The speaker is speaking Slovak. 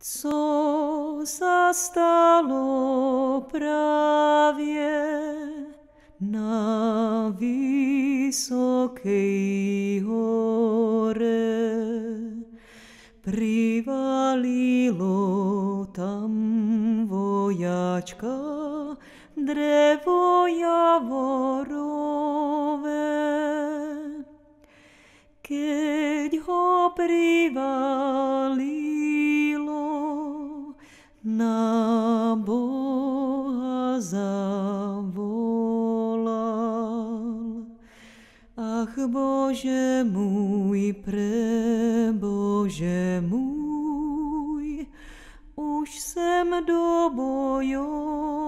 Co sa stalo právě na vysokej hore? Privalilo tam vojačka drevo javorové. Keď ho privalilo, na Boha zavolal. Ach Bože môj, pre Bože môj, už sem dobojoval. Ah,